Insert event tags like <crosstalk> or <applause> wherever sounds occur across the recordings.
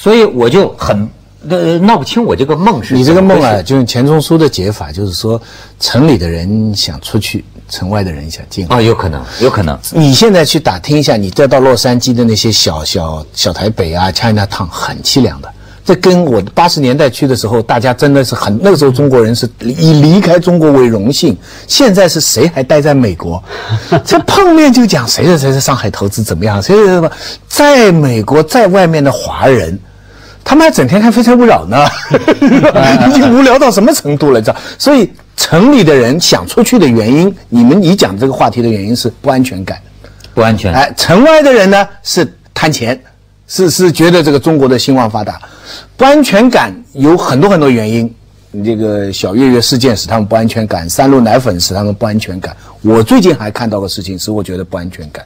所以我就很呃闹不清我这个梦是你这个梦啊，就用钱钟书的解法，就是说，城里的人想出去，城外的人想进来。啊，有可能，有可能。你现在去打听一下，你再到洛杉矶的那些小小小台北啊，China Town 很凄凉的。这跟我八十年代去的时候，大家真的是很那个时候中国人是以离开中国为荣幸。现在是谁还待在美国？<laughs> 这碰面就讲谁谁谁在上海投资怎么样？谁谁谁在美国在外面的华人。他们还整天看《非诚勿扰》呢，<laughs> <laughs> 已经无聊到什么程度了，知道？所以城里的人想出去的原因，你们你讲这个话题的原因是不安全感，不安全。哎，城外的人呢是贪钱，是是觉得这个中国的兴旺发达，不安全感有很多很多原因。这个小月月事件使他们不安全感，三鹿奶粉使他们不安全感。我最近还看到个事情使我觉得不安全感。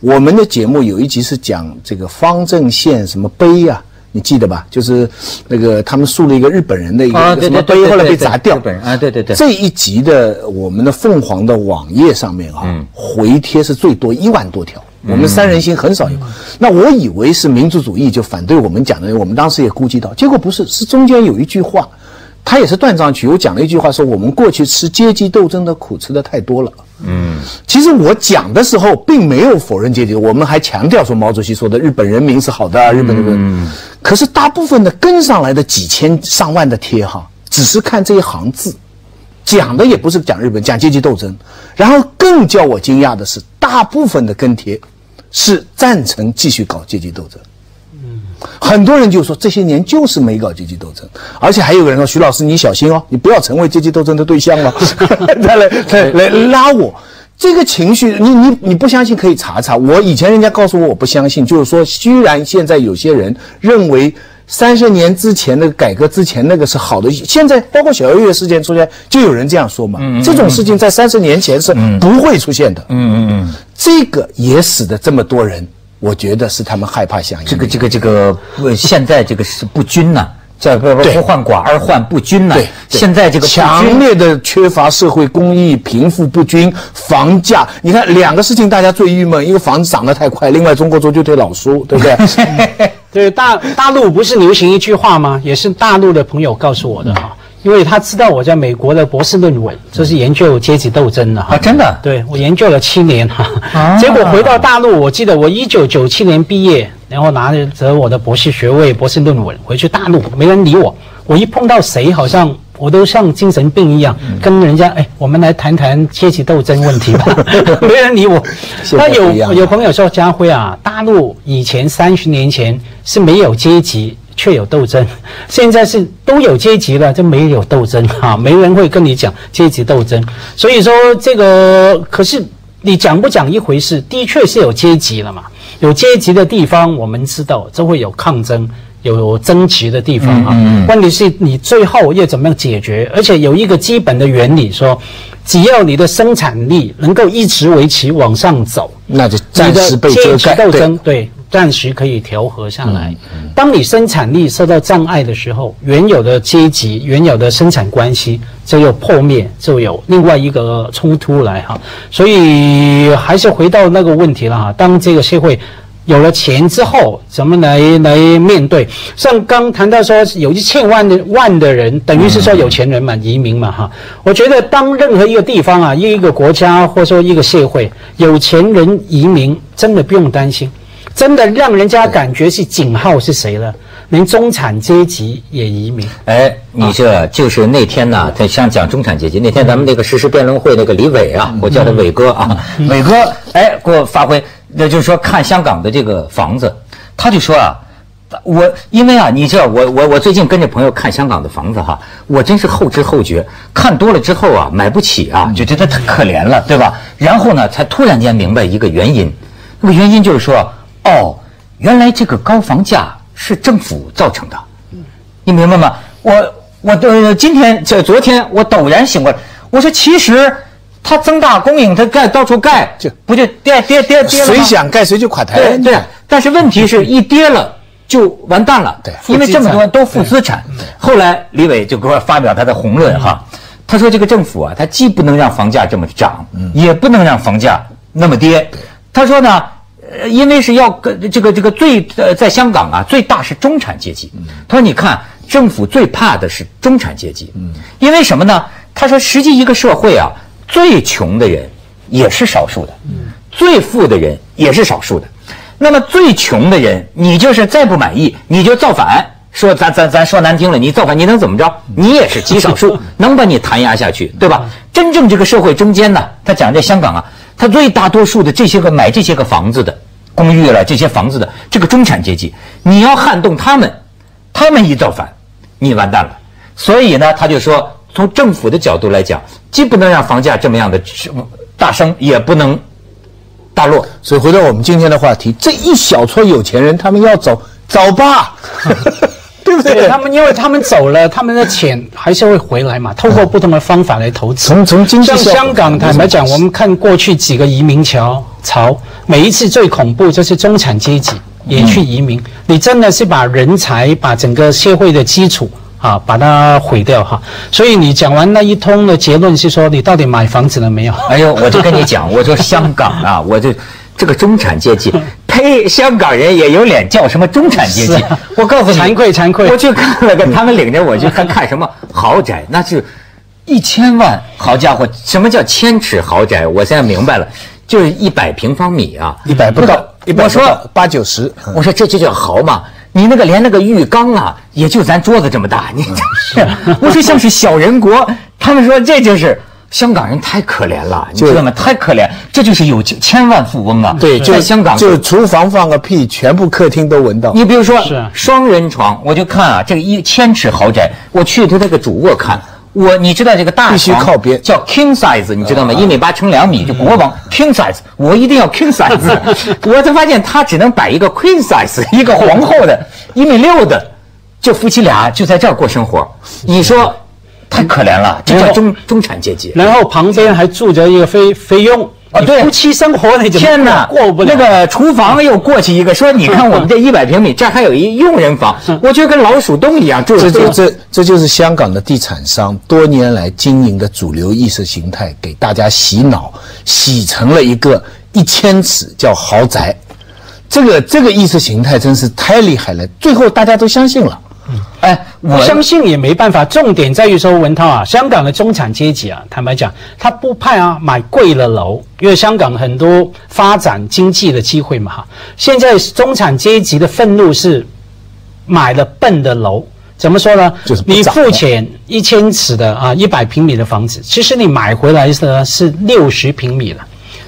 我们的节目有一集是讲这个方正县什么碑啊，你记得吧？就是那个他们树了一个日本人的一个啊，什么碑，后来被砸掉日。本啊，对对对。这一集的我们的凤凰的网页上面啊，嗯回帖是最多一万多条。我们三人行很少有，那我以为是民族主义就反对我们讲的，我们当时也估计到，结果不是，是中间有一句话，他也是断章取义，我讲了一句话说我们过去吃阶级斗争的苦吃的太多了。嗯，其实我讲的时候并没有否认阶级，我们还强调说毛主席说的日本人民是好的啊，日本人民。可是大部分的跟上来的几千上万的贴哈，只是看这一行字，讲的也不是讲日本，讲阶级斗争。然后更叫我惊讶的是，大部分的跟帖是赞成继续搞阶级斗争。很多人就说这些年就是没搞阶级斗争，而且还有个人说徐老师你小心哦，你不要成为阶级斗争的对象了，他 <laughs> 来来来拉我。这个情绪，你你你不相信可以查查。我以前人家告诉我我不相信，就是说，虽然现在有些人认为三十年之前那个改革之前那个是好的，现在包括小月月事件出现，就有人这样说嘛。这种事情在三十年前是不会出现的。嗯嗯嗯，这个也使得这么多人，我觉得是他们害怕响应这个这个这个，呃现在这个是不均呐、叫不不不患寡而患不均呐、对，现在这个强烈的缺乏社会公益、贫富不均、房价，你看两个事情大家最郁闷，一个房子涨得太快，另外中国足球队老输，对不对？<laughs> 对大大陆不是流行一句话吗？也是大陆的朋友告诉我的哈，因为他知道我在美国的博士论文，就是研究阶级斗争的哈。啊，真的，对我研究了七年哈，啊结果回到大陆，我记得我一九九七年毕业，然后拿着我的博士学位、博士论文回去大陆，没人理我。我一碰到谁，好像我都像精神病一样，跟人家哎，我们来谈谈阶级斗争问题吧，<laughs> 没人理我。那有有朋友说，家辉啊，大陆以前三十年前是没有阶级。却有斗争，现在是都有阶级了，就没有斗争 <laughs> 哈、没人会跟你讲阶级斗争。所以说这个，可是你讲不讲一回事，的确是有阶级了嘛。有阶级的地方，我们知道就会有抗争，有争执的地方啊。问题是你最后要怎么样解决？而且有一个基本的原理说，只要你的生产力能够一直维持往上走，那就暂时被遮你的阶级盖。斗争，对，暂时可以调和下来。当你生产力受到障碍的时候，原有的阶级、原有的生产关系就有破灭，就有另外一个冲突来哈。所以还是回到那个问题了哈。当这个社会有了钱之后，怎么来来面对？像刚谈到说有一千万的万的人，等于是说有钱人嘛，移民嘛哈。我觉得当任何一个地方啊，一个国家或者说一个社会有钱人移民，真的不用担心。真的让人家感觉是井号是谁了？连中产阶级也移民。哎，你这就是那天呢，他像讲中产阶级那天咱们那个实时辩论会那个李伟啊，我叫他伟哥啊，伟哥，哎，给我发挥，那就是说看香港的这个房子，他就说啊。我因为啊，你知道我我我最近跟着朋友看香港的房子哈，我真是后知后觉，看多了之后啊，买不起啊，就觉得太可怜了，对吧？然后呢，才突然间明白一个原因，那个原因就是说，哦，原来这个高房价是政府造成的。你明白吗？我我呃，今天这昨天我陡然醒过来，我说其实它增大供应，它盖到处盖，就不就跌跌跌跌谁想盖谁就垮台。对对，但是问题是一跌了就完蛋了，对因为这么多人都负资产。后来李伟就给我发表他的宏论哈，他说这个政府啊，他既不能让房价这么涨，也不能让房价那么跌。他说呢，呃因为是要跟这个这个最呃，在香港啊，最大是中产阶级。他说：“你看，政府最怕的是中产阶级，因为什么呢？他说，实际一个社会啊，最穷的人也是少数的，最富的人也是少数的。那么最穷的人，你就是再不满意，你就造反。说咱咱咱说难听了，你造反，你能怎么着？你也是极少数，<laughs> 能把你弹压下去，对吧？真正这个社会中间呢，他讲这香港啊，他最大多数的这些个买这些个房子的公寓了，这些房子的这个中产阶级，你要撼动他们，他们一造反，你完蛋了。所以呢，他就说，从政府的角度来讲，既不能让房价这么样的大升，也不能大落。所以回到我们今天的话题，这一小撮有钱人，他们要走，走吧，<laughs> 对不对？对他们，因为他们走了，他们的钱还是会回来嘛，透过不同的方法来投资。从从经济像香港，坦白讲，我们看过去几个移民潮潮，每一次最恐怖就是中产阶级也去移民，你真的是把人才、把整个社会的基础啊，把它毁掉哈。所以你讲完那一通的结论是说，你到底买房子了没有？哎呦，我就跟你讲，我说香港啊，我就这个中产阶级，<laughs> 呸，香港人也有脸叫什么中产阶级啊？我告诉你，惭愧惭愧我去看了个，他们领着我去看看什么豪宅，那是一千万，好家伙，什么叫千尺豪宅？我现在明白了，就是一百平方米啊，一百不到，一百我说八九十，嗯我说这就叫豪嘛！你那个连那个浴缸啊，也就咱桌子这么大，你这是，<laughs> 我说像是小人国。他们说这就是香港人太可怜了，你就知道吗？太可怜，这就是有千万富翁啊！对，就在香港就厨房放个屁，全部客厅都闻到。你比如说双人床，我就看啊，这个一千尺豪宅，我去他那个主卧看，我你知道这个大必须床靠边叫 king size，你知道吗？一米八乘两米，就国王 king size，我一定要 king size。<laughs> 我才发现他只能摆一个 queen size，一个皇后的，一米六的，就夫妻俩就在这儿过生活，你说太可怜了，这叫中中产阶级。然后旁边还住着一个菲菲佣啊对夫妻生活你怎么天哪，过不了？那个厨房又过去一个，说你看 <laughs> 我们这一百平米，这儿还有一佣人房，我觉得跟老鼠洞一样住这着。就这这就是香港的地产商多年来经营的主流意识形态，给大家洗脑，洗成了一个一千尺叫豪宅。这个这个意识形态真是太厉害了，最后大家都相信了。哎，我不相信也没办法，重点在于说文涛啊，香港的中产阶级啊，坦白讲，他不怕啊买贵了楼，因为香港很多发展经济的机会嘛哈。现在中产阶级的愤怒是买了笨的楼。怎么说呢？你就是你付钱一千尺的啊，一百平米的房子，其实你买回来的是六十平米了，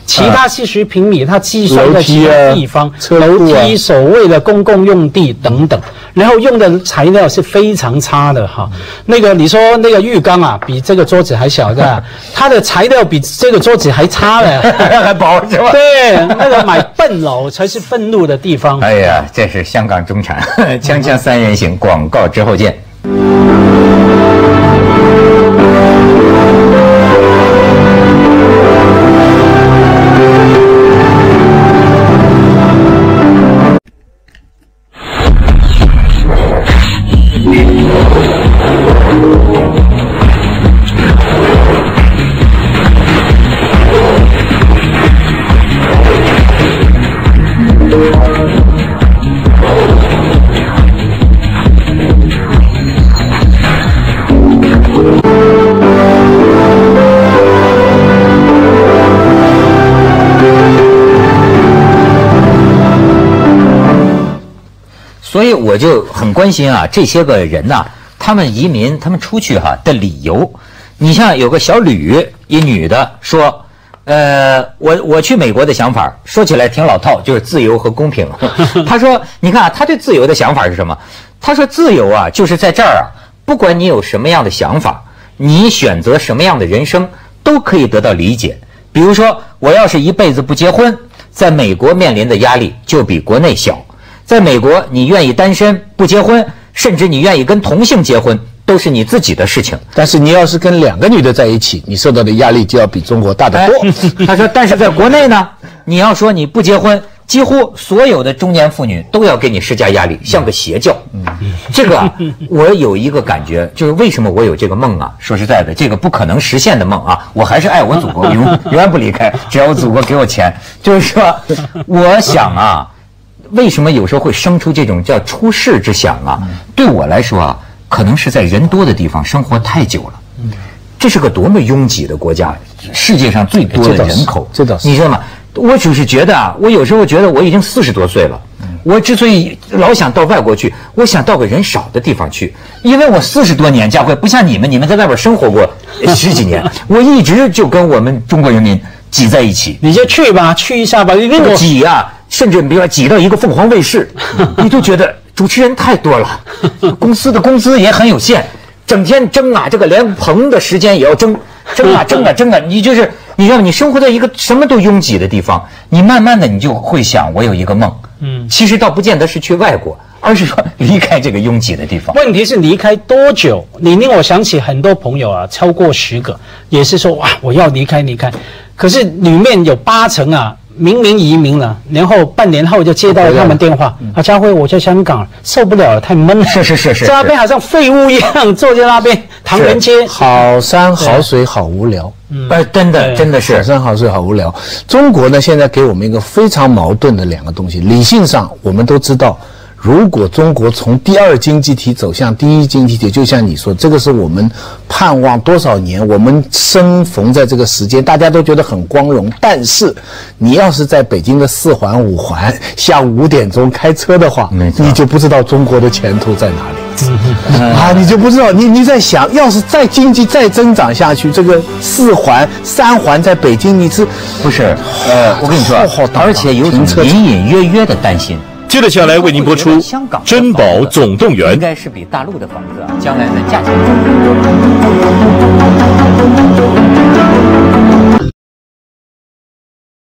其他四十平米它计算在其他地方，楼梯、所谓的公共用地等等，然后用的材料是非常差的哈。那个你说那个浴缸啊，比这个桌子还小的，<laughs> 它的材料比这个桌子还差了。还薄是吧？对，那个买笨楼才是愤怒的地方。哎呀，这是香港中产，<laughs> 锵锵三人行，广告之后见。我就很关心啊，这些个人呐、他们移民，他们出去哈、的理由。你像有个小吕，一女的说，呃，我我去美国的想法，说起来挺老套，就是自由和公平。<laughs> 她说，你看啊，她对自由的想法是什么？她说，自由啊，就是在这儿啊，不管你有什么样的想法，你选择什么样的人生，都可以得到理解。比如说，我要是一辈子不结婚，在美国面临的压力就比国内小。在美国，你愿意单身不结婚，甚至你愿意跟同性结婚，都是你自己的事情。但是你要是跟两个女的在一起，你受到的压力就要比中国大得哎多。，他说，但是在国内呢，你要说你不结婚，几乎所有的中年妇女都要给你施加压力，像个邪教。这个啊我有一个感觉，就是为什么我有这个梦啊？说实在的，这个不可能实现的梦啊，我还是爱我祖国，永永远不离开，只要我祖国给我钱。就是说，我想啊，为什么有时候会生出这种叫出世之想啊？对我来说啊，可能是在人多的地方生活太久了。这是个多么拥挤的国家，世界上最多的人口，这倒是你知道吗？我只是觉得啊，我有时候觉得我已经四十多岁了。我之所以老想到外国去，我想到个人少的地方去，因为我四十多年，佳慧不像你们，你们在外边生活过 <laughs> 十几年，我一直就跟我们中国人民挤在一起。你就去吧，去一下吧。因为我挤啊，甚至比如说挤到一个凤凰卫视，<laughs> 你都觉得主持人太多了，公司的工资也很有限，整天争啊，这个连棚的时间也要争，争啊争啊争啊，你就是你知道？你生活在一个什么都拥挤的地方，你慢慢的你就会想，我有一个梦，嗯，其实倒不见得是去外国，而是说离开这个拥挤的地方。问题是离开多久？你令我想起很多朋友啊，超过十个，也是说哇，我要离开离开，可是里面有八成啊。明明移民了，然后半年后就接到了他们电话，啊，家辉，我在香港受不了了，太闷了，<laughs> 是是是是在那边好像废物一样坐在那边，唐人街，好山好水好无聊。哎，真的真的是好山好水好无聊。中国呢，现在给我们一个非常矛盾的两个东西。理性上，我们都知道，如果中国从第二经济体走向第一经济体，就像你说，这个是我们盼望多少年，我们生逢在这个时间，大家都觉得很光荣。但是，你要是在北京的四环、五环下午五点钟开车的话你就不知道中国的前途在哪里。啊，你就不知道，你你在想，要是再经济再增长下去，这个四环、三环在北京，你是不是？呃，我跟你说而且有种隐隐约约的担心。接着下来为您播出《香港珍宝总动员应》。该是比大陆的房子啊，将来的价钱。